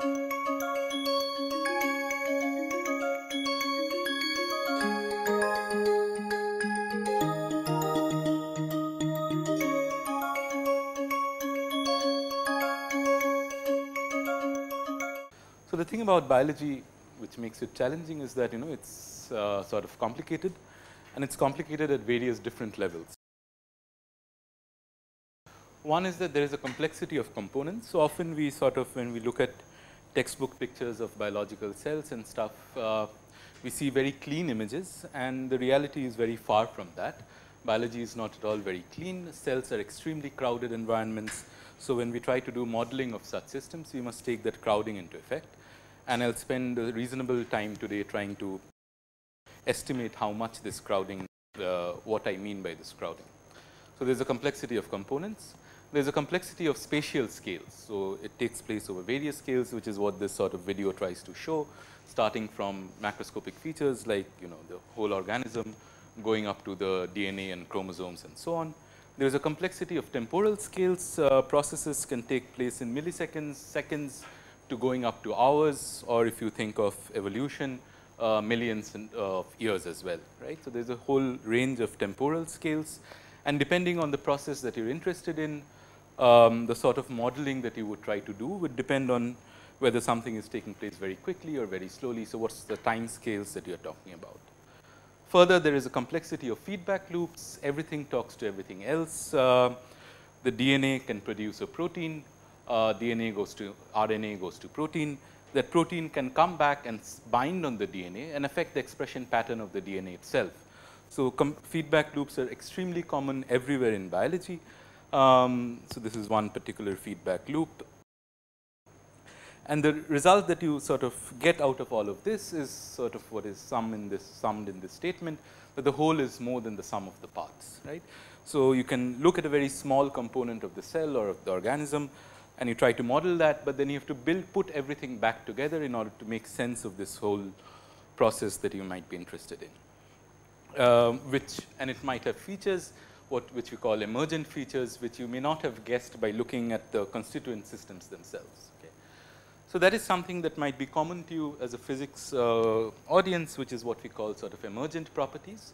So, the thing about biology which makes it challenging is that you know it is uh, sort of complicated and it is complicated at various different levels. One is that there is a complexity of components. So, often we sort of when we look at textbook pictures of biological cells and stuff, uh, we see very clean images and the reality is very far from that. Biology is not at all very clean, cells are extremely crowded environments. So, when we try to do modeling of such systems, we must take that crowding into effect and I will spend a reasonable time today trying to estimate how much this crowding, uh, what I mean by this crowding. So, there is a complexity of components, there is a complexity of spatial scales. So, it takes place over various scales which is what this sort of video tries to show starting from macroscopic features like you know the whole organism going up to the DNA and chromosomes and so on. There is a complexity of temporal scales, uh, processes can take place in milliseconds, seconds to going up to hours or if you think of evolution uh, millions of years as well, right. So, there is a whole range of temporal scales and depending on the process that you are interested in, um, the sort of modeling that you would try to do would depend on whether something is taking place very quickly or very slowly. So, what is the time scales that you are talking about. Further, there is a complexity of feedback loops, everything talks to everything else. Uh, the DNA can produce a protein, uh, DNA goes to RNA goes to protein. That protein can come back and bind on the DNA and affect the expression pattern of the DNA itself. So, feedback loops are extremely common everywhere in biology. Um, so, this is one particular feedback loop. And the result that you sort of get out of all of this is sort of what is summed in this summed in this statement that the whole is more than the sum of the parts, right. So, you can look at a very small component of the cell or of the organism and you try to model that, but then you have to build put everything back together in order to make sense of this whole process that you might be interested in. Um, which and it might have features what which we call emergent features which you may not have guessed by looking at the constituent systems themselves. Okay. So, that is something that might be common to you as a physics uh, audience which is what we call sort of emergent properties.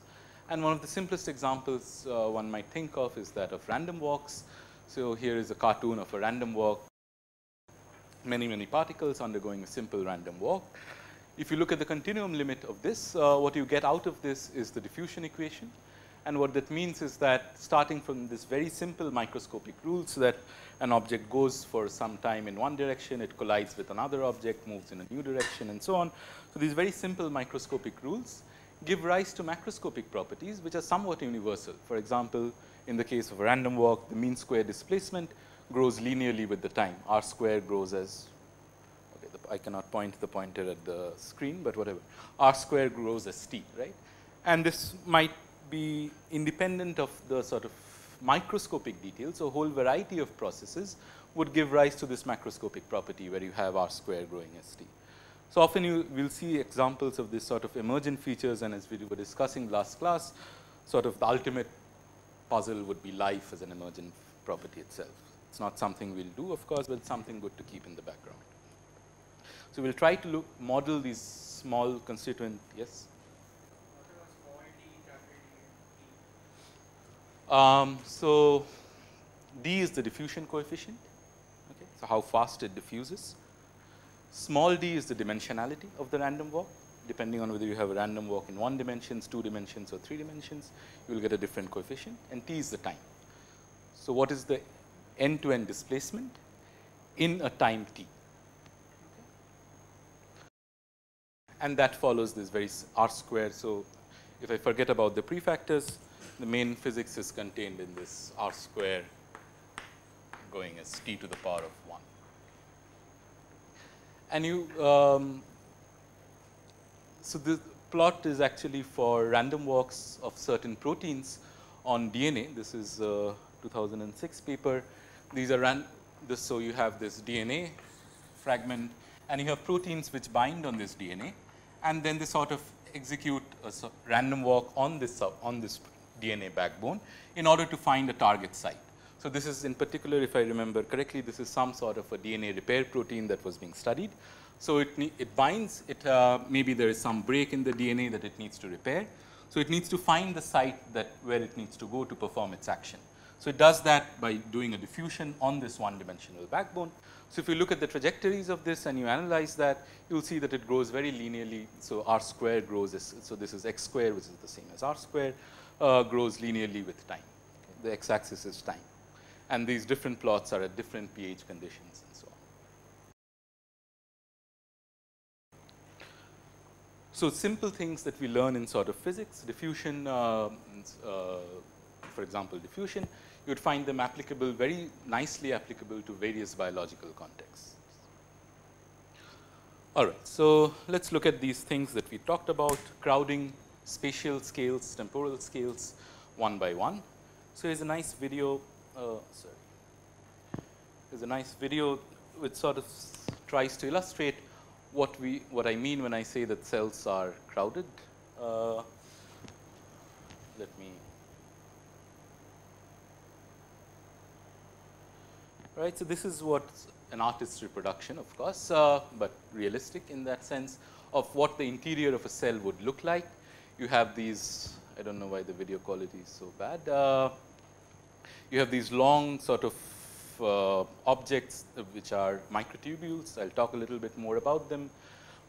And one of the simplest examples uh, one might think of is that of random walks so, here is a cartoon of a random walk, many, many particles undergoing a simple random walk. If you look at the continuum limit of this, uh, what you get out of this is the diffusion equation. And what that means is that starting from this very simple microscopic rule, so that an object goes for some time in one direction, it collides with another object, moves in a new direction and so on. So, these very simple microscopic rules give rise to macroscopic properties which are somewhat universal. For example, in the case of a random walk, the mean square displacement grows linearly with the time. R square grows as, okay, the, I cannot point the pointer at the screen, but whatever. R square grows as t, right? And this might be independent of the sort of microscopic details. So, a whole variety of processes would give rise to this macroscopic property where you have R square growing as t. So, often you will see examples of this sort of emergent features and as we were discussing last class, sort of the ultimate puzzle would be life as an emergent property itself. It is not something we will do of course, but something good to keep in the background. So, we will try to look model these small constituent, yes. Um, so, d is the diffusion coefficient, okay. so how fast it diffuses. Small d is the dimensionality of the random walk depending on whether you have a random walk in one dimensions, two dimensions or three dimensions, you will get a different coefficient and t is the time. So, what is the end to end displacement in a time t? And that follows this very r square. So, if I forget about the prefactors, the main physics is contained in this r square going as t to the power of 1. And you um, so, the plot is actually for random walks of certain proteins on DNA. This is a 2006 paper. These are ran this, so you have this DNA fragment and you have proteins which bind on this DNA and then they sort of execute a random walk on this on this DNA backbone in order to find a target site. So, this is in particular if I remember correctly this is some sort of a DNA repair protein that was being studied. So, it, it binds it uh, maybe there is some break in the DNA that it needs to repair. So, it needs to find the site that where it needs to go to perform its action. So, it does that by doing a diffusion on this one dimensional backbone. So, if you look at the trajectories of this and you analyze that, you will see that it grows very linearly. So, r square grows, so this is x square which is the same as r square, uh, grows linearly with time. Okay. The x axis is time and these different plots are at different pH conditions and so on. So, simple things that we learn in sort of physics, diffusion, uh, uh, for example, diffusion, you would find them applicable, very nicely applicable to various biological contexts. All right. So, let us look at these things that we talked about, crowding, spatial scales, temporal scales, one by one. So, here is a nice video, uh, sorry, here is a nice video which sort of tries to illustrate what we, what I mean when I say that cells are crowded. Uh, let me right. So, this is what an artist's reproduction of course, uh, but realistic in that sense of what the interior of a cell would look like. You have these, I do not know why the video quality is so bad. Uh, you have these long sort of uh, objects which are microtubules. I will talk a little bit more about them.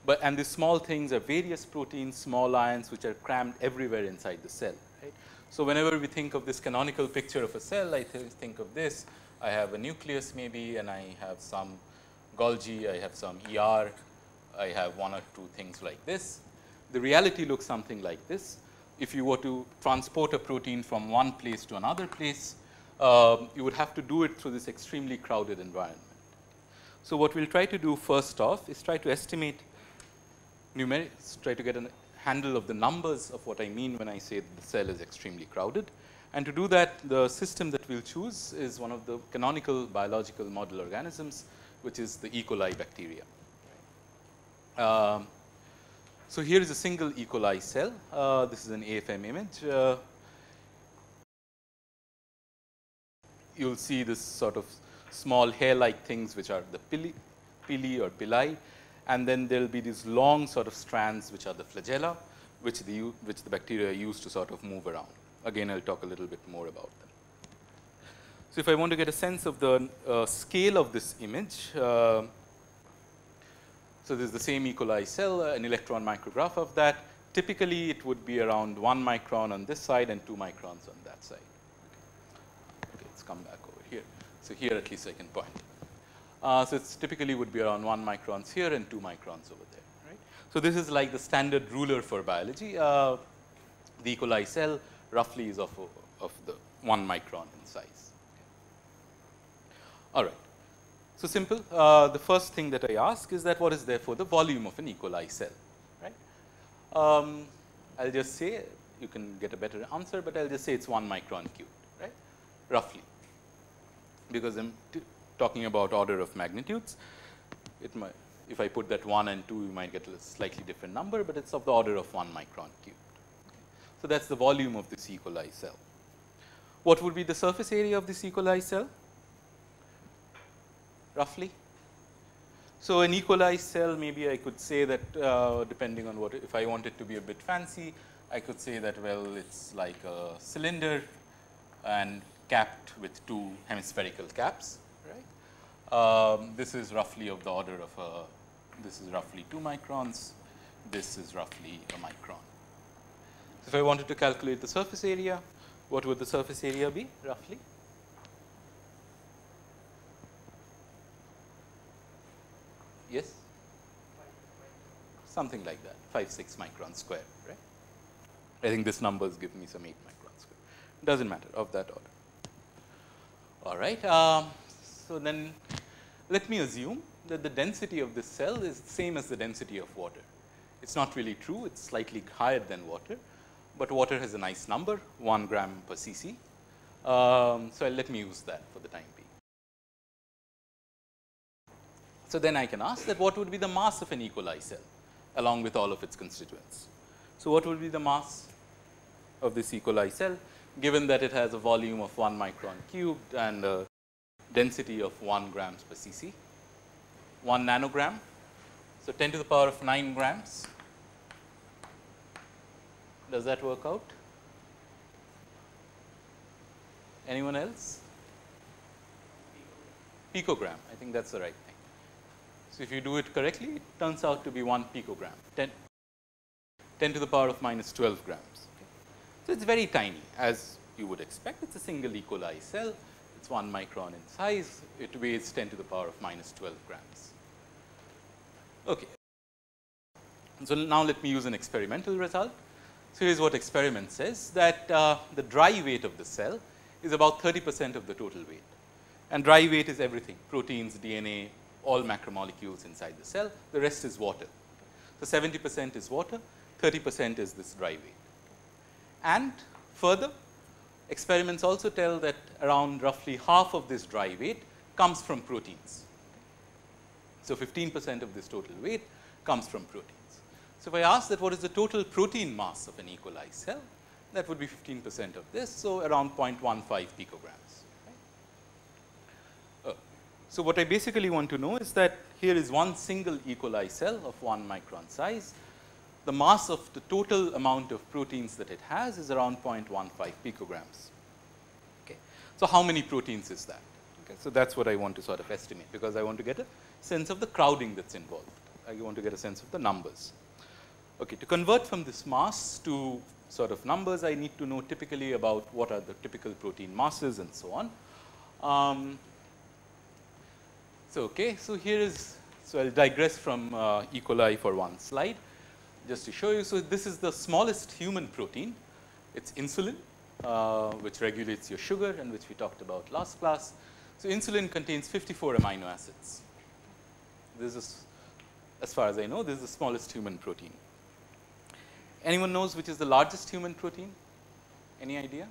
But and these small things are various proteins, small ions which are crammed everywhere inside the cell. Right? So, whenever we think of this canonical picture of a cell, I th think of this I have a nucleus maybe and I have some Golgi, I have some ER, I have one or two things like this. The reality looks something like this. If you were to transport a protein from one place to another place, um, you would have to do it through this extremely crowded environment. So, what we will try to do first off is try to estimate numerics, try to get a handle of the numbers of what I mean when I say the cell is extremely crowded. And to do that, the system that we will choose is one of the canonical biological model organisms, which is the E. coli bacteria. Um, so, here is a single E. coli cell. Uh, this is an AFM image. Uh, you will see this sort of small hair-like things, which are the pili, pili or pili, and then there will be these long sort of strands, which are the flagella, which the which the bacteria use to sort of move around. Again, I will talk a little bit more about them. So, if I want to get a sense of the uh, scale of this image, uh, so this is the same E. coli cell, uh, an electron micrograph of that. Typically, it would be around 1 micron on this side and 2 microns on that side. Okay, okay let's come back over here. So, here at least I can point. Uh, so, it's typically would be around 1 microns here and 2 microns over there. Right? So, this is like the standard ruler for biology. Uh, the E. coli cell roughly is of, of the 1 micron in size. All right. So, simple. Uh, the first thing that I ask is that what is therefore the volume of an E. coli cell, right? Um, I will just say you can get a better answer, but I will just say it is 1 micron cubed, right, roughly, because I am talking about order of magnitudes. It might, if I put that 1 and 2, you might get a slightly different number, but it is of the order of 1 micron cubed. So, that is the volume of this E. coli cell. What would be the surface area of this E. coli cell? Roughly. So, an E. coli cell maybe I could say that uh, depending on what if I want it to be a bit fancy, I could say that well it is like a cylinder and capped with two hemispherical caps right. Um, this is roughly of the order of a this is roughly 2 microns, this is roughly a micron. So If I wanted to calculate the surface area, what would the surface area be roughly? Yes? Something like that, 5, 6 micron square, right? I think this number is giving me some 8 micron square. Does not matter of that order. All right. Um, so, then let me assume that the density of this cell is the same as the density of water. It is not really true, it is slightly higher than water, but water has a nice number 1 gram per cc. Um, so, let me use that for the time being. So, then I can ask that what would be the mass of an E. coli cell along with all of its constituents. So, what would be the mass of this E. coli cell? given that it has a volume of 1 micron cubed and a density of 1 grams per cc, 1 nanogram. So, 10 to the power of 9 grams. Does that work out? Anyone else? Picogram, I think that is the right. So, if you do it correctly, it turns out to be 1 picogram, 10, 10 to the power of minus 12 grams. Okay. So, it is very tiny as you would expect, it is a single E. coli cell, it is 1 micron in size, it weighs 10 to the power of minus 12 grams. Okay. So, now let me use an experimental result. So, here is what experiment says that uh, the dry weight of the cell is about 30 percent of the total weight and dry weight is everything proteins, DNA, all macromolecules inside the cell, the rest is water. So, 70 percent is water, 30 percent is this dry weight. And further experiments also tell that around roughly half of this dry weight comes from proteins. So, 15 percent of this total weight comes from proteins. So, if I ask that what is the total protein mass of an E. coli cell, that would be 15 percent of this. So, around 0.15 picograms. So, what I basically want to know is that here is one single E. coli cell of 1 micron size. The mass of the total amount of proteins that it has is around 0.15 picograms. Okay. So, how many proteins is that? Okay. So, that is what I want to sort of estimate, because I want to get a sense of the crowding that is involved. I want to get a sense of the numbers. Okay, to convert from this mass to sort of numbers, I need to know typically about what are the typical protein masses and so on. Um, so, okay, so here is, so I will digress from uh, E. coli for one slide just to show you. So, this is the smallest human protein, it is insulin uh, which regulates your sugar and which we talked about last class. So, insulin contains 54 amino acids. This is as far as I know this is the smallest human protein. Anyone knows which is the largest human protein? Any idea?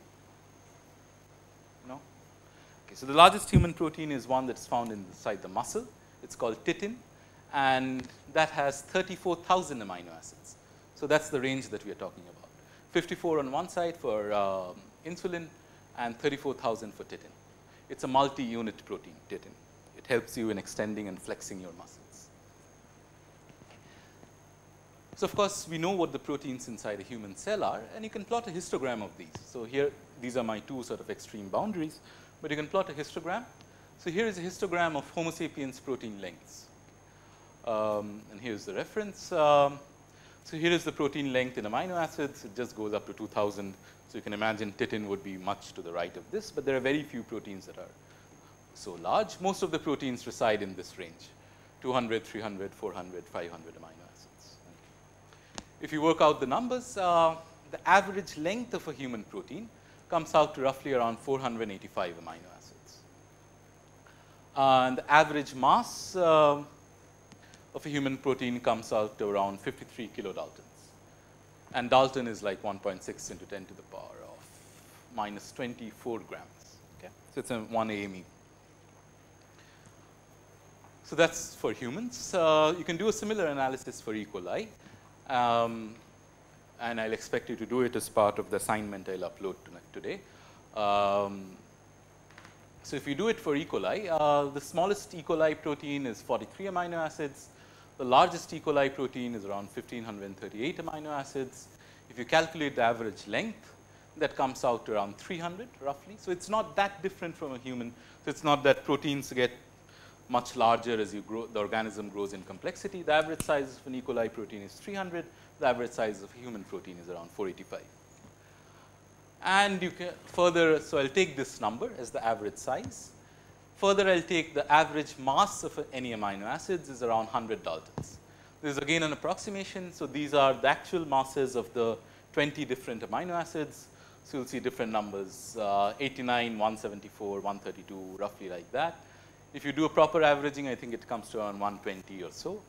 Okay, so the largest human protein is one that is found inside the muscle. It is called titin and that has 34,000 amino acids. So, that is the range that we are talking about. 54 on one side for um, insulin and 34,000 for titin. It is a multi-unit protein, titin. It helps you in extending and flexing your muscles. So, of course, we know what the proteins inside a human cell are and you can plot a histogram of these. So, here these are my two sort of extreme boundaries, but you can plot a histogram. So, here is a histogram of Homo sapiens protein lengths um, and here is the reference. Um, so, here is the protein length in amino acids, it just goes up to 2000. So, you can imagine titin would be much to the right of this, but there are very few proteins that are so large. Most of the proteins reside in this range 200, 300, 400, 500 amino acids. if you work out the numbers, uh, the average length of a human protein comes out to roughly around 485 amino acids. And the average mass uh, of a human protein comes out to around 53 kilodaltons. And Dalton is like 1.6 into 10 to the power of minus 24 grams. Okay? So, it is a 1 AMU. So, that is for humans. Uh, you can do a similar analysis for E. coli um, and I'll expect you to do it as part of the assignment I'll upload today. Um, so, if you do it for E. coli, uh, the smallest E. coli protein is 43 amino acids, the largest E. coli protein is around 1538 amino acids. If you calculate the average length, that comes out to around 300 roughly. So, it is not that different from a human. So, it is not that proteins get much larger as you grow, the organism grows in complexity. The average size of an E. coli protein is 300, the average size of a human protein is around 485. And you can further, so I'll take this number as the average size. Further, I'll take the average mass of any amino acids is around 100 Daltons. This is again an approximation. So, these are the actual masses of the 20 different amino acids. So, you'll see different numbers uh, 89, 174, 132, roughly like that. If you do a proper averaging, I think it comes to around 120 or so.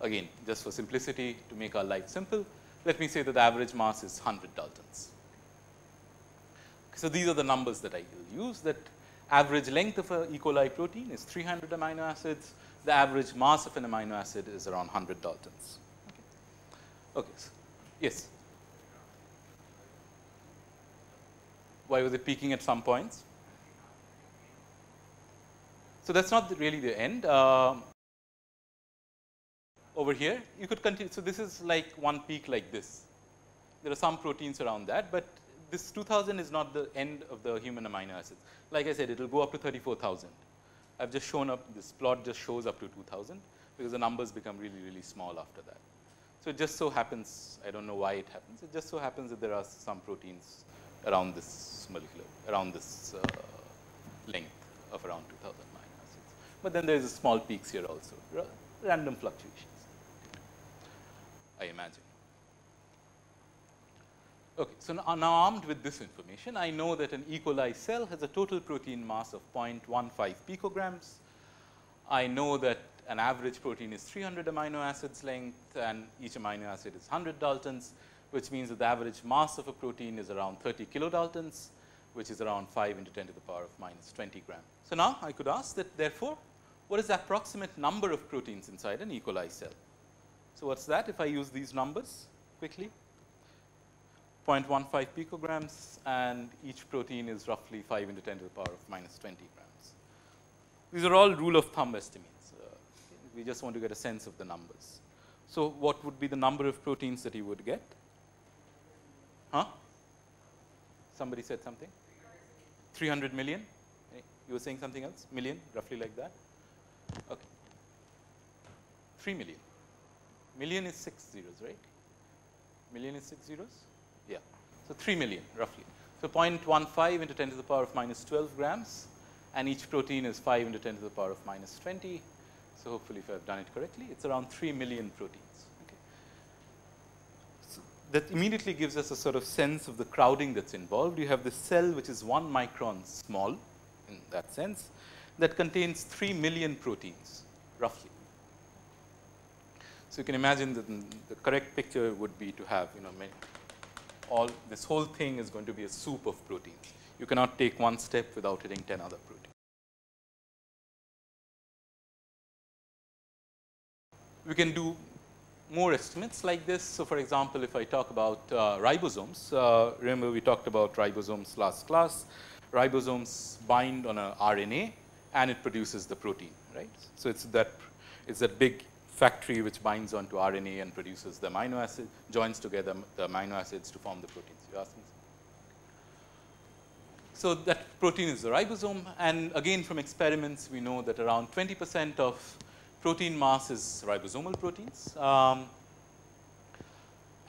Again, just for simplicity to make our life simple, let me say that the average mass is 100 Daltons. So, these are the numbers that I will use that average length of a E. coli protein is 300 amino acids, the average mass of an amino acid is around 100 Daltons. Okay. okay. So, yes. Why was it peaking at some points? So, that is not really the end. Uh, over here, you could continue. So, this is like one peak like this. There are some proteins around that, but this 2000 is not the end of the human amino acids. Like I said, it will go up to 34,000. I have just shown up, this plot just shows up to 2000 because the numbers become really, really small after that. So, it just so happens, I do not know why it happens, it just so happens that there are some proteins around this molecular, around this uh, length of around 2000 amino acids. But then there is a small peaks here also, random fluctuations, I imagine. Okay, so now, now, armed with this information, I know that an E. coli cell has a total protein mass of 0.15 picograms. I know that an average protein is 300 amino acids length and each amino acid is 100 Daltons, which means that the average mass of a protein is around 30 kilodaltons, which is around 5 into 10 to the power of minus 20 gram. So, now I could ask that therefore, what is the approximate number of proteins inside an E. coli cell? So, what is that if I use these numbers quickly? 0.15 picograms and each protein is roughly 5 into 10 to the power of minus 20 grams. These are all rule of thumb estimates. Uh, we just want to get a sense of the numbers. So, what would be the number of proteins that you would get? Huh? Somebody said something? 300 million? You were saying something else? Million, roughly like that? Okay. 3 million. Million is 6 zeros, right? Million is 6 zeros? Yeah. So, 3 million roughly. So, 0.15 into 10 to the power of minus 12 grams and each protein is 5 into 10 to the power of minus 20. So, hopefully if I have done it correctly, it is around 3 million proteins. Okay. So, that immediately gives us a sort of sense of the crowding that is involved. You have the cell which is 1 micron small in that sense that contains 3 million proteins roughly. So, you can imagine that the correct picture would be to have you know all this whole thing is going to be a soup of proteins. You cannot take one step without hitting 10 other proteins. We can do more estimates like this. So, for example, if I talk about uh, ribosomes, uh, remember we talked about ribosomes last class. Ribosomes bind on a RNA and it produces the protein, right. So, it is that it's that big factory which binds onto RNA and produces the amino acid, joins together the amino acids to form the proteins. You ask me. So, that protein is the ribosome and again from experiments we know that around 20 percent of protein mass is ribosomal proteins. Um,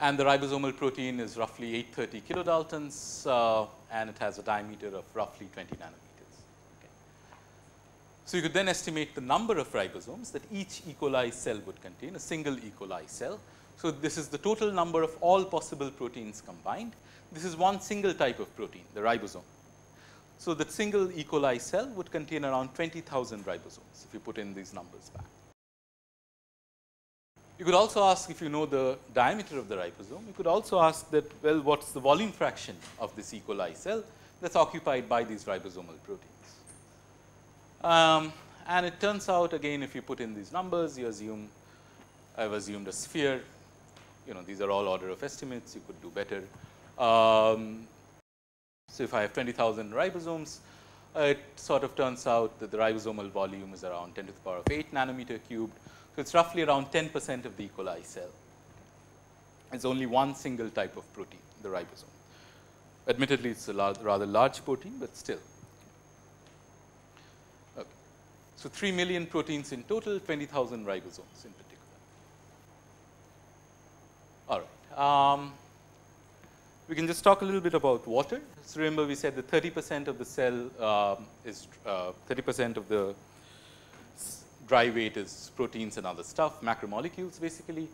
and the ribosomal protein is roughly 830 kilodaltons uh, and it has a diameter of roughly 20 nanometers. So, you could then estimate the number of ribosomes that each E. coli cell would contain, a single E. coli cell. So, this is the total number of all possible proteins combined. This is one single type of protein, the ribosome. So, that single E. coli cell would contain around 20,000 ribosomes if you put in these numbers back. You could also ask if you know the diameter of the ribosome, you could also ask that well what is the volume fraction of this E. coli cell that is occupied by these ribosomal proteins. Um, and it turns out again if you put in these numbers you assume I have assumed a sphere you know these are all order of estimates you could do better. Um, so, if I have 20,000 ribosomes it sort of turns out that the ribosomal volume is around 10 to the power of 8 nanometer cubed. So, it is roughly around 10 percent of the E. coli cell. It is only one single type of protein the ribosome. Admittedly, it is a rather large protein, but still So, 3 million proteins in total, 20,000 ribosomes in particular. All right. Um, we can just talk a little bit about water. So, remember we said that 30 percent of the cell um, is uh, 30 percent of the dry weight is proteins and other stuff, macromolecules basically.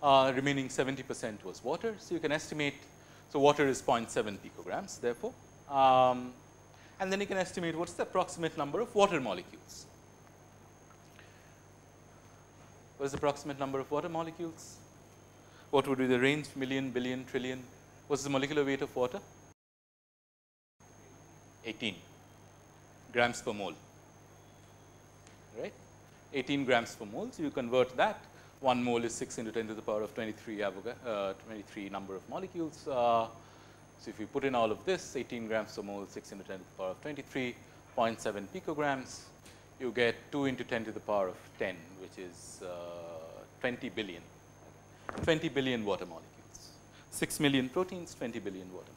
Uh, remaining 70 percent was water. So, you can estimate, so water is 0.7 picograms therefore. Um, and then you can estimate what is the approximate number of water molecules. What is the approximate number of water molecules? What would be the range million, billion, trillion? What is the molecular weight of water? 18 grams per mole, right? 18 grams per mole. So, you convert that 1 mole is 6 into 10 to the power of 23 uh, 23 number of molecules. Uh, So, if you put in all of this 18 grams per mole 6 into 10 to the power of 23 0.7 picograms, you get 2 into 10 to the power of 10 which is uh, 20 billion, 20 billion water molecules, 6 million proteins, 20 billion water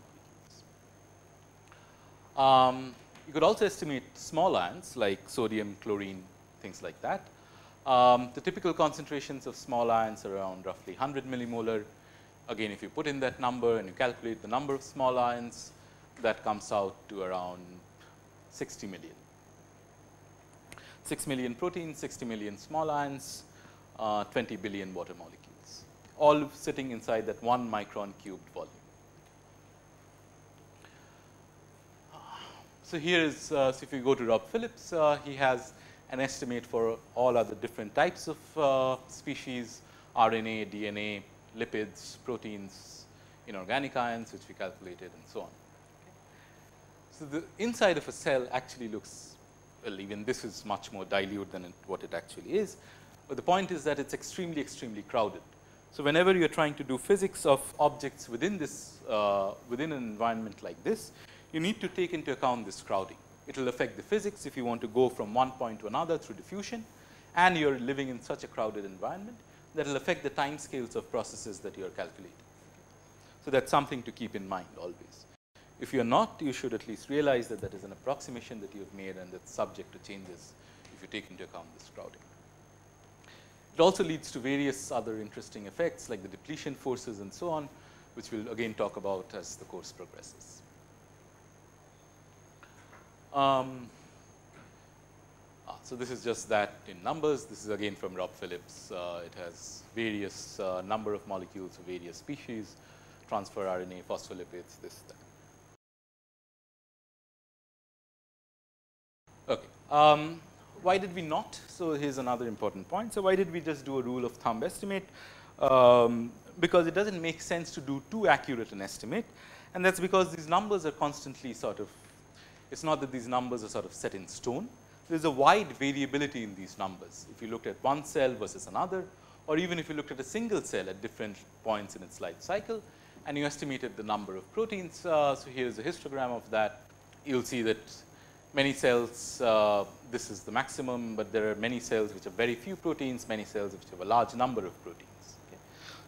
molecules. Um, you could also estimate small ions like sodium, chlorine, things like that. Um, the typical concentrations of small ions are around roughly 100 millimolar. Again, if you put in that number and you calculate the number of small ions, that comes out to around 60 million. 6 million proteins, 60 million small ions, uh, 20 billion water molecules, all sitting inside that 1 micron cubed volume. So, here is, uh, so if you go to Rob Phillips, uh, he has an estimate for all other different types of uh, species, RNA, DNA, lipids, proteins, inorganic ions, which we calculated and so on. So, the inside of a cell actually looks, well, even this is much more dilute than it, what it actually is. But the point is that it's extremely, extremely crowded. So, whenever you're trying to do physics of objects within this, uh, within an environment like this, you need to take into account this crowding. It will affect the physics if you want to go from one point to another through diffusion and you are living in such a crowded environment that will affect the time scales of processes that you are calculating. So, that is something to keep in mind always. If you are not, you should at least realize that that is an approximation that you have made and that is subject to changes if you take into account this crowding. It also leads to various other interesting effects like the depletion forces and so on, which we will again talk about as the course progresses. Um, ah, so, this is just that in numbers. This is again from Rob Phillips. Uh, it has various uh, number of molecules of various species, transfer RNA, phospholipids, this, that. Okay. Um, why did we not? So, here is another important point. So, why did we just do a rule of thumb estimate? Um, because it does not make sense to do too accurate an estimate and that is because these numbers are constantly sort of it's not that these numbers are sort of set in stone. There is a wide variability in these numbers. If you looked at one cell versus another, or even if you looked at a single cell at different points in its life cycle, and you estimated the number of proteins. Uh, so, here is a histogram of that. You will see that many cells, uh, this is the maximum, but there are many cells which have very few proteins, many cells which have a large number of proteins. Okay.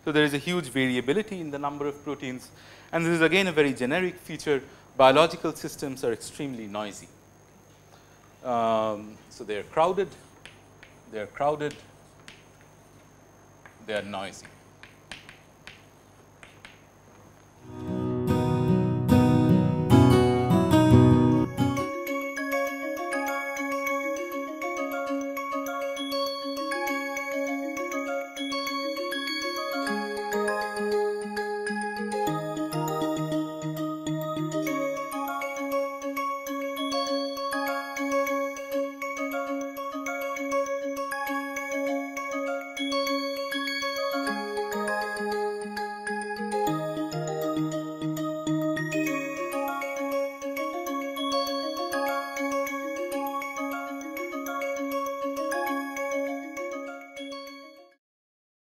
So, there is a huge variability in the number of proteins and this is again a very generic feature biological systems are extremely noisy. Um, so, they are crowded, they are crowded, they are noisy.